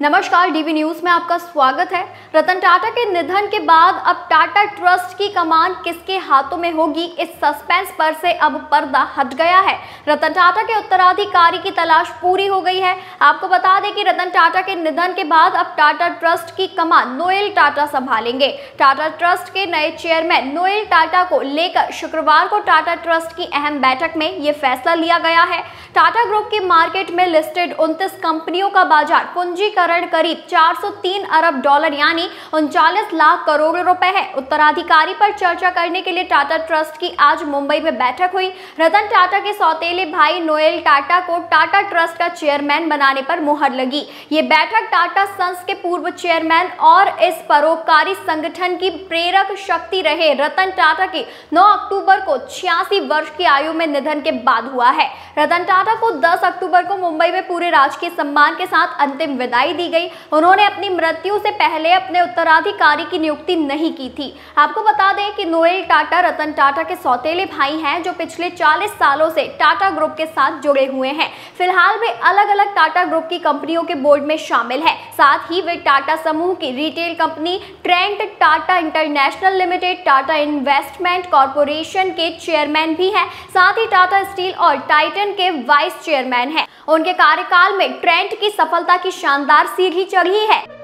नमस्कार, DV news में आपका स्वागत है। रतन टाटा के निधन के बाद अब टाटा ट्रस्ट की कमान किसके हाथों में होगी? इस सस्पेंस पर से अब पर्दा हट गया है। रतन टाटा के उत्तराधिकारी की तलाश पूरी हो गई है। आपको बता दें कि रतन टाटा के निधन के बाद अब टाटा ट्रस्ट की कमान नोएल टाटा संभालेंगे। टाटा ट्रस्ट के नए चेयरमैन नोएल टाटा को लेकर शुक्रवार को टाटा ट्रस्ट की अहम बैठक में ये फैसला लिया गया है। टाटा ग्रुप की मार्केट में लिस्टेड उनतीस कंपनियों का बाज़ार पूंजीकरण पंजीकरण करीब 403 अरब डॉलर, यानी उनचालीस लाख करोड़ रुपए है। उत्तराधिकारी पर चर्चा करने के लिए टाटा ट्रस्ट की आज मुंबई में बैठक हुई। रतन टाटा के सौतेले भाई नोएल टाटा को टाटा ट्रस्ट का चेयरमैन बनाने पर मुहर लगी। ये बैठक टाटा संस के पूर्व चेयरमैन और इस परोपकारी संगठन की प्रेरक शक्ति रहे। रतन टाटा के 9 अक्टूबर को छियासी वर्ष की आयु में निधन के बाद हुआ है। रतन टाटा को 10 अक्टूबर को मुंबई में पूरे राजकीय सम्मान के साथ अंतिम विदाई दी गई। उन्होंने अपनी मृत्यु से पहले अपने उत्तराधिकारी की नियुक्ति नहीं की थी। आपको बता दें कि नोएल टाटा, रतन टाटा के सौतेले भाई हैं, जो पिछले 40 सालों से टाटा ग्रुप के साथ जुड़े हुए हैं। फ़िलहाल वे अलग अलग टाटा ग्रुप की कंपनियों के बोर्ड में शामिल है। साथ ही वे टाटा समूह की retail company Trent Tata international limited, Tata investment corporation के चेयरमैन भी हैं। साथ ही टाटा स्टील और टाइटन के वाइस चेयरमैन हैं। उनके कार्यकाल में ट्रेंट की सफलता की शानदार सीढ़ी चढ़ी है।